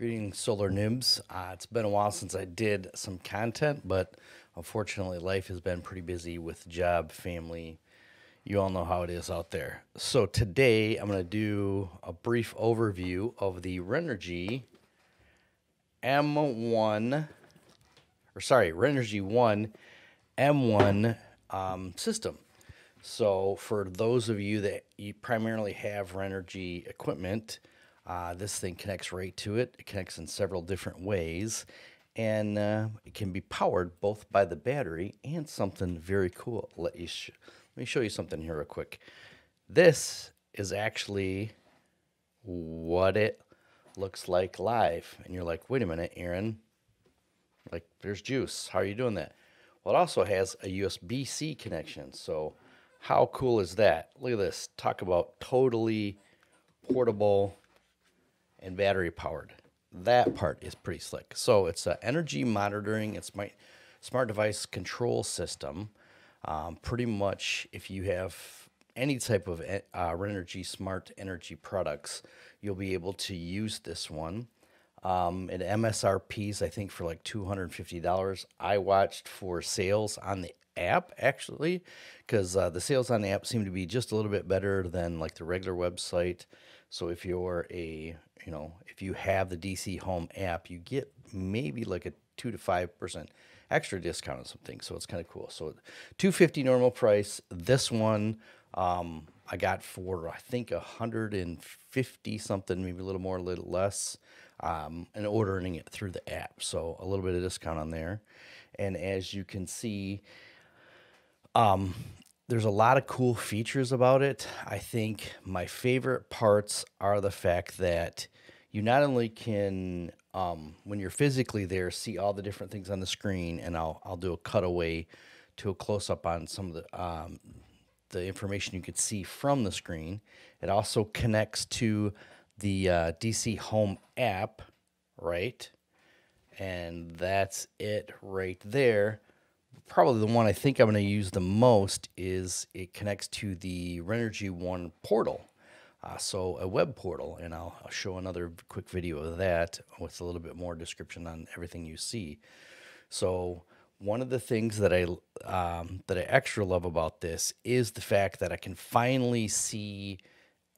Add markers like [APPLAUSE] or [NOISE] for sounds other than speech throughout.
Greetings, Solar Noobs. Uh, it's been a while since I did some content, but unfortunately, life has been pretty busy with job, family. You all know how it is out there. So today, I'm going to do a brief overview of the Renogy M1, or sorry, Renogy One M1 um, system. So for those of you that you primarily have Renogy equipment, uh, this thing connects right to it. It connects in several different ways, and uh, it can be powered both by the battery and something very cool. Let you let me show you something here real quick. This is actually what it looks like live, and you're like, wait a minute, Aaron. Like, there's juice. How are you doing that? Well, it also has a USB C connection. So, how cool is that? Look at this. Talk about totally portable and battery powered. That part is pretty slick. So it's a energy monitoring. It's my smart device control system. Um, pretty much, if you have any type of uh, Renogy smart energy products, you'll be able to use this one. Um, and MSRPs, I think, for like $250. I watched for sales on the app actually, because uh, the sales on the app seem to be just a little bit better than like the regular website. So if you're a you know, if you have the DC Home app, you get maybe like a two to five percent extra discount on some things. So it's kind of cool. So 250 normal price. This one um, I got for I think 150 something, maybe a little more, a little less, um, and ordering it through the app. So a little bit of discount on there. And as you can see, um, there's a lot of cool features about it. I think my favorite parts are the fact that you not only can, um, when you're physically there, see all the different things on the screen, and I'll I'll do a cutaway to a close up on some of the um, the information you could see from the screen. It also connects to the uh, DC Home app, right? And that's it right there probably the one I think I'm going to use the most is it connects to the Renogy One portal. Uh, so a web portal, and I'll, I'll, show another quick video of that with a little bit more description on everything you see. So one of the things that I um, that I extra love about this is the fact that I can finally see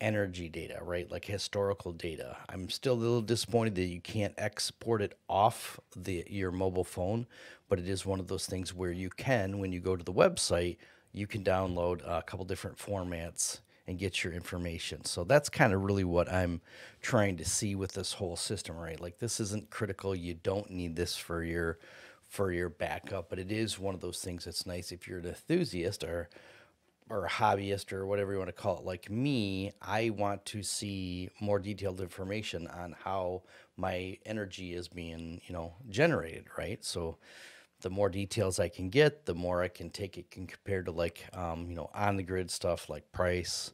energy data, right? Like historical data. I'm still a little disappointed that you can't export it off the your mobile phone, but it is one of those things where you can when you go to the website, you can download a couple different formats and get your information. So that's kind of really what I'm trying to see with this whole system, right? Like this isn't critical. You don't need this for your for your backup, but it is one of those things that's nice if you're an enthusiast or or a hobbyist or whatever you want to call it, like me, I want to see more detailed information on how my energy is being, you know, generated, right? So the more details I can get, the more I can take it can compare to like, um, you know, on the grid stuff like price,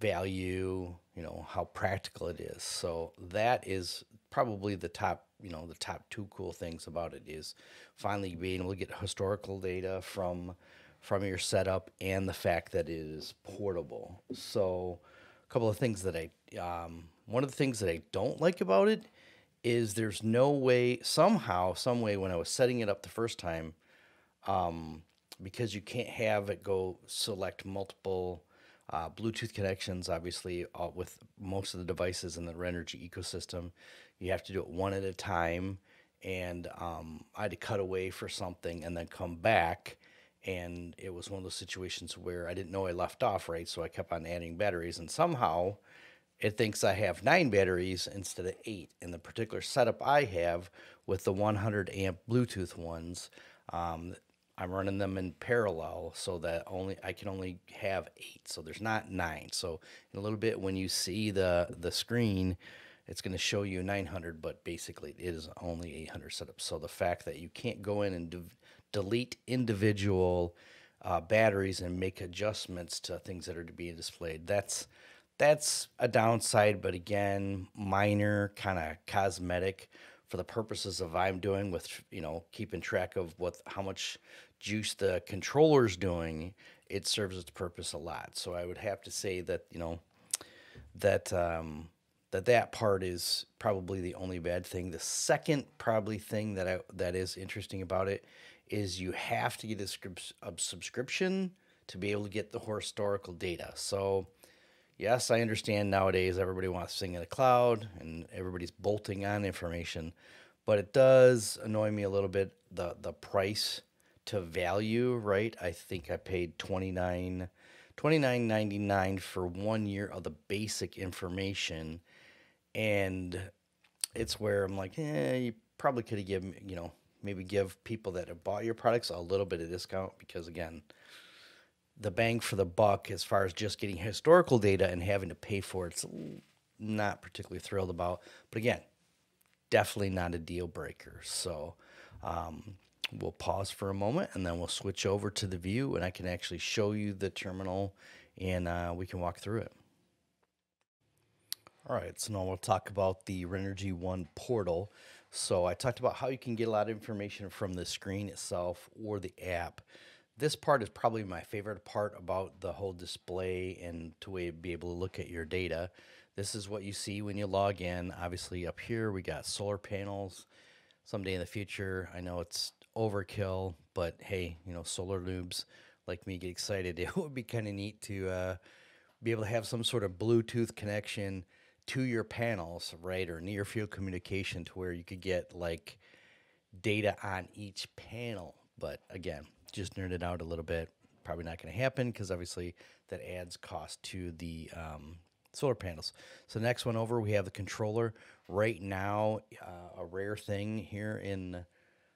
value, you know, how practical it is. So that is probably the top, you know, the top two cool things about it is finally being able to get historical data from from your setup and the fact that it is portable. So, a couple of things that I, um, one of the things that I don't like about it is there's no way, somehow, some way, when I was setting it up the first time, um, because you can't have it go select multiple uh, Bluetooth connections, obviously, uh, with most of the devices in the Renogy ecosystem, you have to do it one at a time. And um, I had to cut away for something and then come back and it was one of those situations where I didn't know I left off right, so I kept on adding batteries, and somehow it thinks I have nine batteries instead of eight. In the particular setup I have with the 100 amp Bluetooth ones, um, I'm running them in parallel so that only I can only have eight. So there's not nine. So in a little bit, when you see the the screen, it's going to show you 900, but basically it is only 800 setup. So the fact that you can't go in and delete individual uh, batteries and make adjustments to things that are to be displayed. That's that's a downside, but again, minor, kind of cosmetic for the purposes of I'm doing with you know keeping track of what how much juice the controller's doing. It serves its purpose a lot. So I would have to say that you know that um, that that part is probably the only bad thing. The second probably thing that I, that is interesting about it is you have to get a, a subscription to be able to get the historical data. So yes, I understand nowadays everybody wants to sing in the cloud and everybody's bolting on information, but it does annoy me a little bit the the price to value, right? I think I paid 29 $29.99 for one year of the basic information. And it's where I'm like, eh, you probably could have given, you know, maybe give people that have bought your products a little bit of discount because, again, the bang for the buck as far as just getting historical data and having to pay for it, it's not particularly thrilled about. But again, definitely not a deal breaker. So, um, we'll pause for a moment and then we'll switch over to the view and I can actually show you the terminal and uh, we can walk through it. All right, so now we'll talk about the Renogy One portal. So I talked about how you can get a lot of information from the screen itself or the app. This part is probably my favorite part about the whole display and to be able to look at your data. This is what you see when you log in. Obviously up here we got solar panels. Someday in the future, I know it's overkill, but hey, you know, solar noobs like me get excited. [LAUGHS] It would be kind of neat to uh, be able to have some sort of Bluetooth connection to your panels, right, or near field communication to where you could get like data on each panel. But again, just nerd it out a little bit. Probably not going to happen because obviously that adds cost to the um, solar panels. So next one over, we have the controller. Right now, uh, a rare thing here in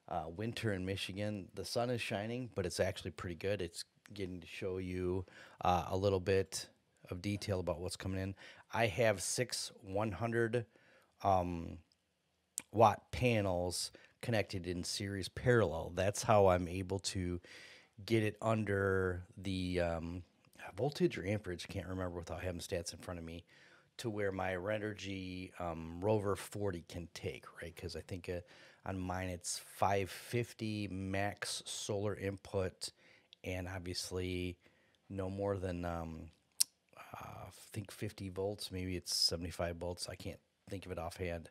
uh, winter in Michigan. The sun is shining, but it's actually pretty good. It's getting to show you uh, a little bit of detail about what's coming in. I have six 100 um, watt panels connected in series parallel. That's how I'm able to get it under the um, voltage or amperage. Can't remember without having stats in front of me. To where my Renogy um, Rover 40 can take, right? Because I think uh, on mine, it's 550 max solar input, and obviously no more than um, uh, I think 50 volts. Maybe it's 75 volts. I can't think of it offhand.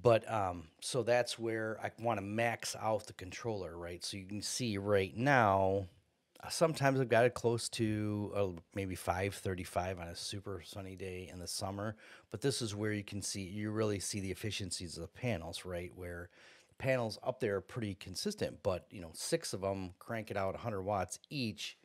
But um, so that's where I want to max out the controller, right? So you can see right now sometimes I've got it close to uh, maybe 535 on a super sunny day in the summer. But this is where you can see, you really see the efficiencies of the panels, right? Where the panels up there are pretty consistent, but you know, six of them crank it out 100 watts each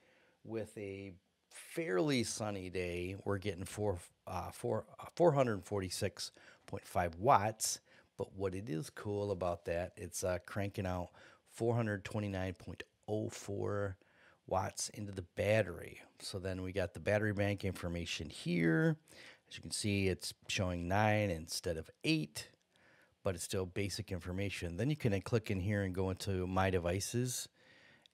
with a fairly sunny day. We're getting four, uh, four, uh, 446.5 watts. But what it is cool about that, it's uh, cranking out 429.04 watts into the battery. So then we got the battery bank information here. As you can see, it's showing nine instead of eight, but it's still basic information. Then you can click in here and go into my devices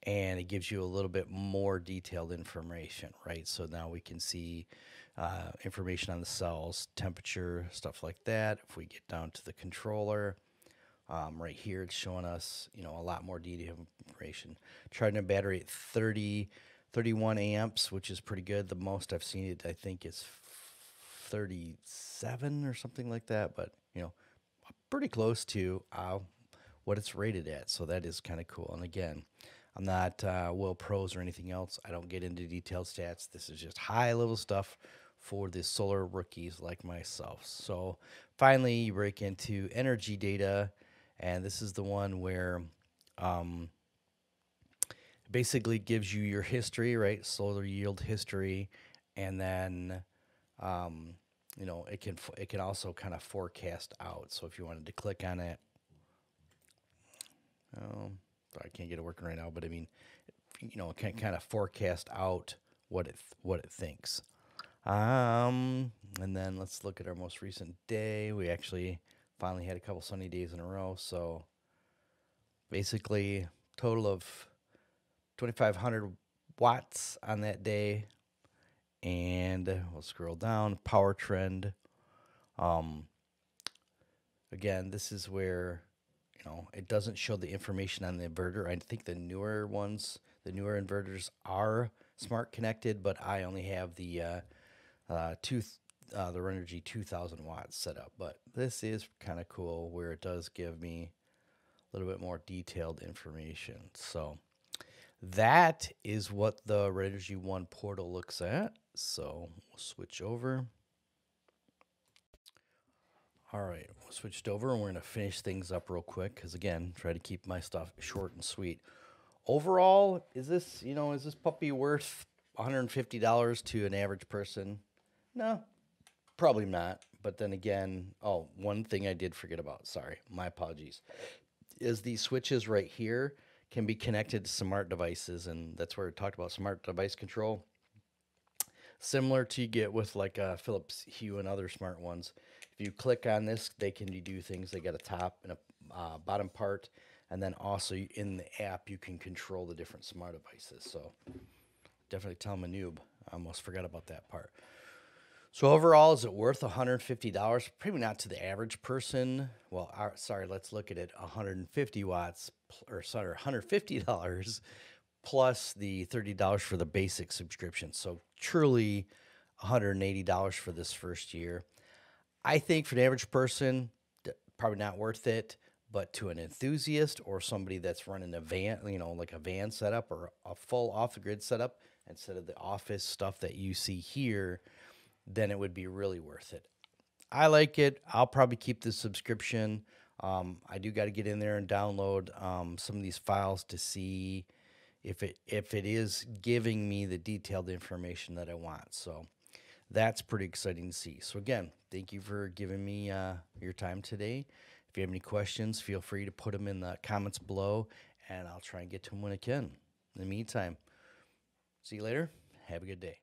and it gives you a little bit more detailed information, right? So now we can see uh, information on the cells, temperature, stuff like that. If we get down to the controller, um, right here, it's showing us, you know, a lot more detailed information. Charging a battery at 30, 31 amps, which is pretty good. The most I've seen it, I think, is 37 or something like that. But, you know, pretty close to uh, what it's rated at. So that is kind of cool. And again, I'm not uh, Will Prowse or anything else. I don't get into detailed stats. This is just high level stuff for the solar rookies like myself. So finally, you break into energy data and this is the one where um, basically gives you your history, right? Solar yield history, and then um, you know it can it can also kind of forecast out. So if you wanted to click on it, um, I can't get it working right now, but I mean, you know, it can kind of forecast out what it what it thinks. Um, and then let's look at our most recent day. We actually finally had a couple sunny days in a row. So basically, total of 2,500 watts on that day. And we'll scroll down, power trend. Um, again, this is where you know it doesn't show the information on the inverter. I think the newer ones, the newer inverters are smart connected, but I only have the uh, uh, two uh, the Renogy 2000 watts setup, but this is kind of cool where it does give me a little bit more detailed information. So that is what the Renogy One portal looks at. So we'll switch over. All right, we switched over and we're going to finish things up real quick because, again, try to keep my stuff short and sweet. Overall, is this, you know, is this puppy worth $150 to an average person? No, probably not. But then again, oh, one thing I did forget about, sorry, my apologies, is these switches right here can be connected to smart devices. And that's where we talked about smart device control similar to you get with like uh, Philips Hue and other smart ones. If you click on this, they can do things. They got a top and a uh, bottom part, and then also in the app you can control the different smart devices. So definitely tell them a noob. I almost forgot about that part. So overall, is it worth $150? Probably not to the average person. Well, our, sorry, let's look at it. 150 watts, or sorry, $150 [LAUGHS] plus the $30 for the basic subscription. So truly $180 for this first year. I think for the average person, probably not worth it, but to an enthusiast or somebody that's running a van, you know, like a van setup or a full off the grid setup instead of the office stuff that you see here, then it would be really worth it. I like it. I'll probably keep the subscription. Um, I do got to get in there and download um, some of these files to see if it if it is giving me the detailed information that I want. So that's pretty exciting to see. So again, thank you for giving me uh, your time today. If you have any questions, feel free to put them in the comments below, and I'll try and get to them when I can. In the meantime, see you later. Have a good day.